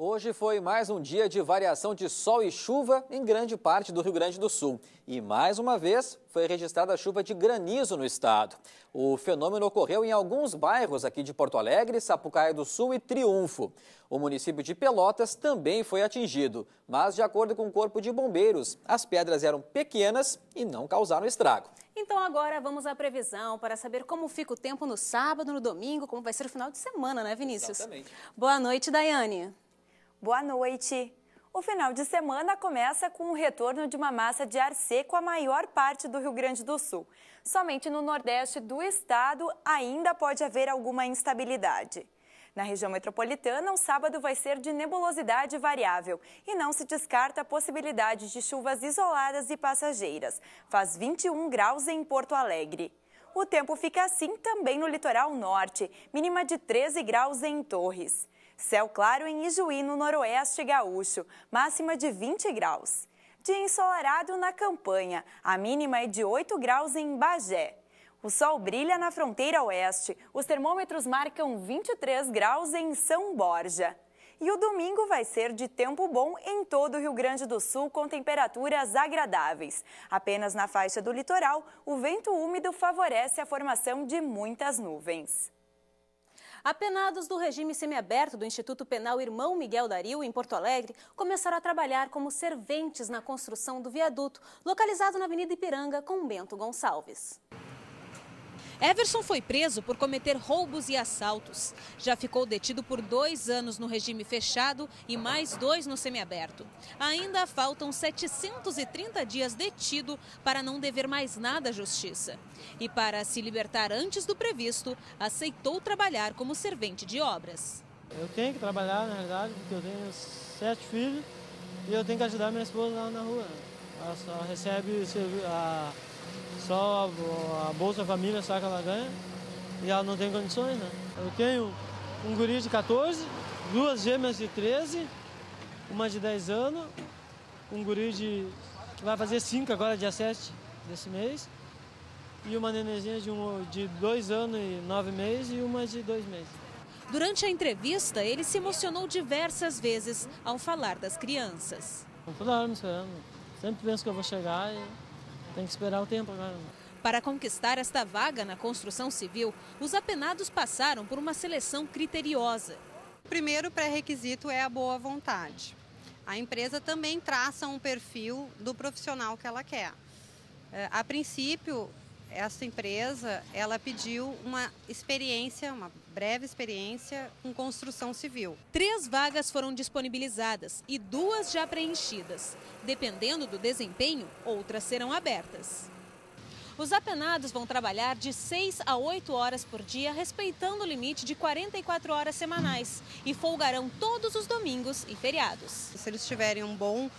Hoje foi mais um dia de variação de sol e chuva em grande parte do Rio Grande do Sul. E mais uma vez foi registrada chuva de granizo no estado. O fenômeno ocorreu em alguns bairros aqui de Porto Alegre, Sapucaia do Sul e Triunfo. O município de Pelotas também foi atingido, mas de acordo com o Corpo de Bombeiros, as pedras eram pequenas e não causaram estrago. Então agora vamos à previsão para saber como fica o tempo no sábado, no domingo, como vai ser o final de semana, né, Vinícius? Exatamente. Boa noite, Daiane. Boa noite. O final de semana começa com o retorno de uma massa de ar seco à maior parte do Rio Grande do Sul. Somente no nordeste do estado ainda pode haver alguma instabilidade. Na região metropolitana, o sábado vai ser de nebulosidade variável e não se descarta a possibilidade de chuvas isoladas e passageiras. Faz 21 graus em Porto Alegre. O tempo fica assim também no litoral norte, mínima de 13 graus em Torres. Céu claro em Ijuí, no noroeste gaúcho, máxima de 20 graus. Dia ensolarado na campanha, a mínima é de 8 graus em Bagé. O sol brilha na fronteira oeste, os termômetros marcam 23 graus em São Borja. E o domingo vai ser de tempo bom em todo o Rio Grande do Sul, com temperaturas agradáveis. Apenas na faixa do litoral, o vento úmido favorece a formação de muitas nuvens. Apenados do regime semiaberto do Instituto Penal Irmão Miguel Dario, em Porto Alegre, começaram a trabalhar como serventes na construção do viaduto, localizado na Avenida Ipiranga, com Bento Gonçalves. Everson foi preso por cometer roubos e assaltos. Já ficou detido por dois anos no regime fechado e mais dois no semiaberto. Ainda faltam 730 dias detido para não dever mais nada à justiça. E para se libertar antes do previsto, aceitou trabalhar como servente de obras. Eu tenho que trabalhar, na realidade, porque eu tenho sete filhos e eu tenho que ajudar minha esposa lá na rua. Ela só recebe a só a, Bolsa Família só que ela ganha e ela não tem condições, né? Eu tenho um guri de 14, duas gêmeas de 13, uma de 10 anos, um guri de que vai fazer 5 agora, dia 7 desse mês, e uma nenenzinha de, um, de dois anos e nove meses e uma de dois meses. Durante a entrevista, ele se emocionou diversas vezes ao falar das crianças. Toda hora me esperando. Sempre penso que eu vou chegar e tem que esperar o tempo agora. Para conquistar esta vaga na construção civil, os apenados passaram por uma seleção criteriosa. O primeiro pré-requisito é a boa vontade. A empresa também traça um perfil do profissional que ela quer. É, a princípio, essa empresa, ela pediu uma experiência, uma breve experiência com construção civil. Três vagas foram disponibilizadas e duas já preenchidas. Dependendo do desempenho, outras serão abertas. Os apenados vão trabalhar de 6 a 8 horas por dia, respeitando o limite de 44 horas semanais e folgarão todos os domingos e feriados. Se eles tiverem um bom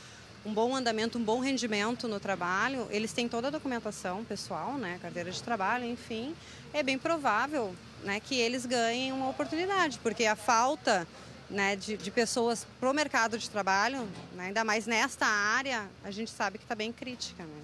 um bom andamento, um bom rendimento no trabalho, eles têm toda a documentação pessoal, né, carteira de trabalho, enfim, é bem provável né, que eles ganhem uma oportunidade, porque a falta né, de, de pessoas para o mercado de trabalho, né, ainda mais nesta área, a gente sabe que está bem crítica. Né?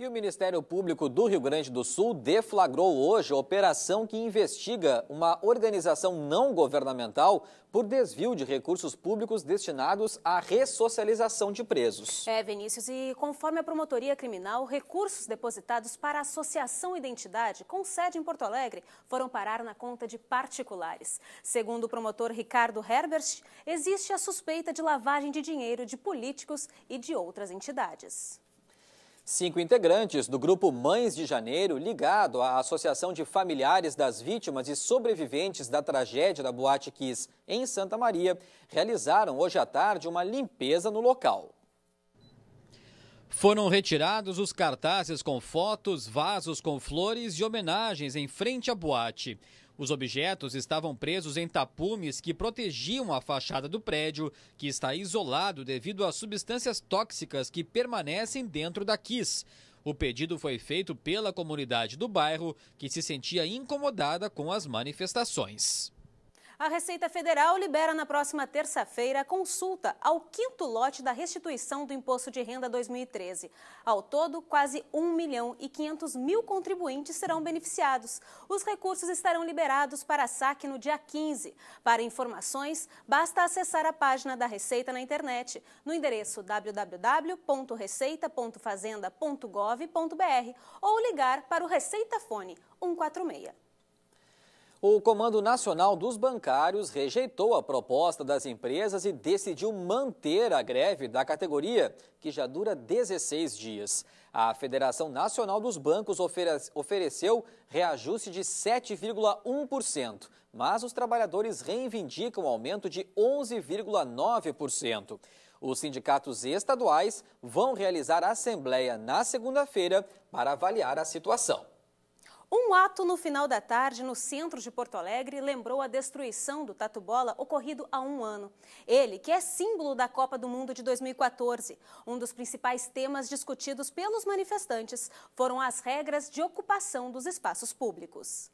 E o Ministério Público do Rio Grande do Sul deflagrou hoje a operação que investiga uma organização não governamental por desvio de recursos públicos destinados à ressocialização de presos. É, Vinícius, e conforme a promotoria criminal, recursos depositados para a Associação Identidade, com sede em Porto Alegre, foram parar na conta de particulares. Segundo o promotor Ricardo Herbert, existe a suspeita de lavagem de dinheiro de políticos e de outras entidades. Cinco integrantes do grupo Mães de Janeiro, ligado à Associação de Familiares das Vítimas e Sobreviventes da Tragédia da Boate Kiss em Santa Maria, realizaram hoje à tarde uma limpeza no local. Foram retirados os cartazes com fotos, vasos com flores e homenagens em frente à boate. Os objetos estavam presos em tapumes que protegiam a fachada do prédio, que está isolado devido às substâncias tóxicas que permanecem dentro da Kiss. O pedido foi feito pela comunidade do bairro, que se sentia incomodada com as manifestações. A Receita Federal libera na próxima terça-feira a consulta ao quinto lote da restituição do Imposto de Renda 2013. Ao todo, quase 1 milhão e 500 mil contribuintes serão beneficiados. Os recursos estarão liberados para saque no dia 15. Para informações, basta acessar a página da Receita na internet, no endereço www.receita.fazenda.gov.br ou ligar para o Receita Fone 146. O Comando Nacional dos Bancários rejeitou a proposta das empresas e decidiu manter a greve da categoria, que já dura 16 dias. A Federação Nacional dos Bancos ofereceu reajuste de 7,1%, mas os trabalhadores reivindicam aumento de 11,9%. Os sindicatos estaduais vão realizar assembleia na segunda-feira para avaliar a situação. Um ato no final da tarde no centro de Porto Alegre lembrou a destruição do Tatu Bola ocorrido há um ano. Ele, que é símbolo da Copa do Mundo de 2014. Um dos principais temas discutidos pelos manifestantes foram as regras de ocupação dos espaços públicos.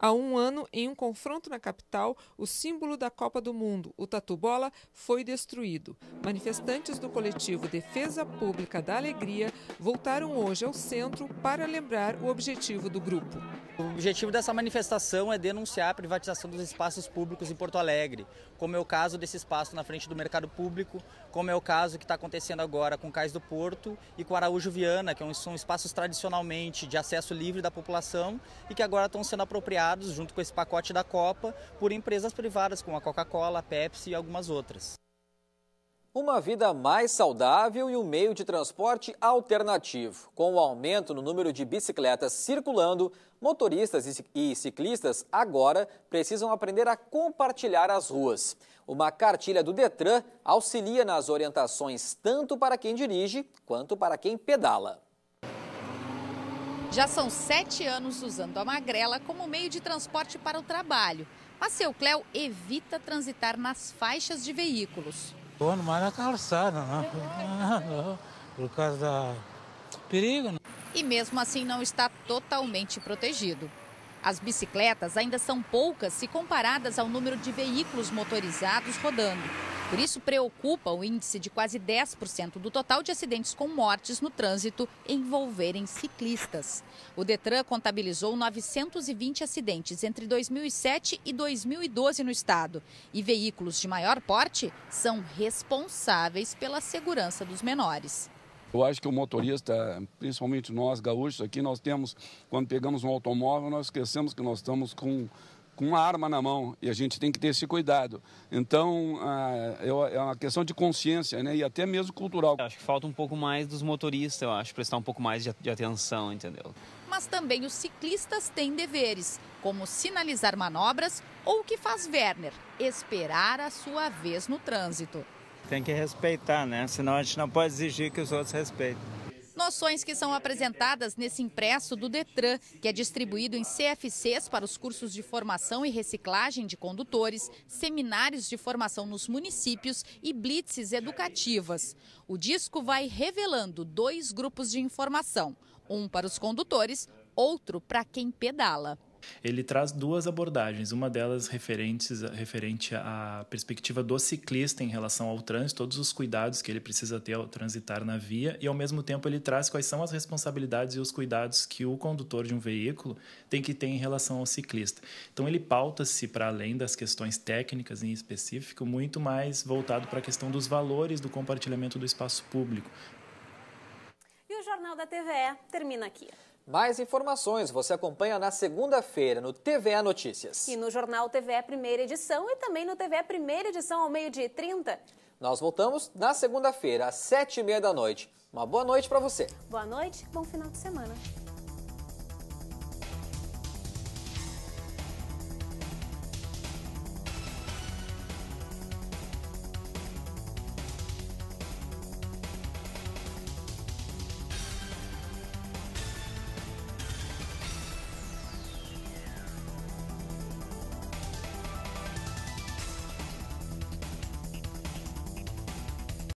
Há um ano, em um confronto na capital, o símbolo da Copa do Mundo, o tatu bola, foi destruído. Manifestantes do coletivo Defesa Pública da Alegria voltaram hoje ao centro para lembrar o objetivo do grupo. O objetivo dessa manifestação é denunciar a privatização dos espaços públicos em Porto Alegre, como é o caso desse espaço na frente do mercado público, como é o caso que está acontecendo agora com o Cais do Porto e com Araújo Viana, que são espaços tradicionalmente de acesso livre da população e que agora estão sendo apropriados, junto com esse pacote da Copa, por empresas privadas como a Coca-Cola, a Pepsi e algumas outras. Uma vida mais saudável e um meio de transporte alternativo. Com o aumento no número de bicicletas circulando, motoristas e ciclistas agora precisam aprender a compartilhar as ruas. Uma cartilha do Detran auxilia nas orientações tanto para quem dirige quanto para quem pedala. Já são sete anos usando a magrela como meio de transporte para o trabalho. Mas seu Cléo evita transitar nas faixas de veículos. Bom, mais na calçada, né? Por causa da perigo. Né? E mesmo assim não está totalmente protegido. As bicicletas ainda são poucas se comparadas ao número de veículos motorizados rodando. Por isso, preocupa o índice de quase 10% do total de acidentes com mortes no trânsito envolverem ciclistas. O Detran contabilizou 920 acidentes entre 2007 e 2012 no estado. E veículos de maior porte são responsáveis pela segurança dos menores. Eu acho que o motorista, principalmente nós gaúchos aqui, nós temos, quando pegamos um automóvel, nós esquecemos que nós estamos com com uma arma na mão e a gente tem que ter esse cuidado. Então, é uma questão de consciência né? e até mesmo cultural. Eu acho que falta um pouco mais dos motoristas, eu acho, prestar um pouco mais de, de atenção, entendeu? Mas também os ciclistas têm deveres, como sinalizar manobras ou o que faz Werner, esperar a sua vez no trânsito. Tem que respeitar, né? Senão a gente não pode exigir que os outros respeitem. Noções que são apresentadas nesse impresso do Detran, que é distribuído em CFCs para os cursos de formação e reciclagem de condutores, seminários de formação nos municípios e blitzes educativas. O disco vai revelando dois grupos de informação, um para os condutores, outro para quem pedala ele traz duas abordagens. Uma delas referentes, referente à perspectiva do ciclista em relação ao trânsito, todos os cuidados que ele precisa ter ao transitar na via, e ao mesmo tempo ele traz quais são as responsabilidades e os cuidados que o condutor de um veículo tem que ter em relação ao ciclista. Então ele pauta-se para além das questões técnicas em específico, muito mais voltado para a questão dos valores do compartilhamento do espaço público. E o Jornal da TVE termina aqui. Mais informações você acompanha na segunda-feira no TVE Notícias. E no Jornal TVE Primeira Edição e também no TVE Primeira Edição ao meio-dia e 30. Nós voltamos na segunda-feira, às sete e meia da noite. Uma boa noite para você. Boa noite, bom final de semana.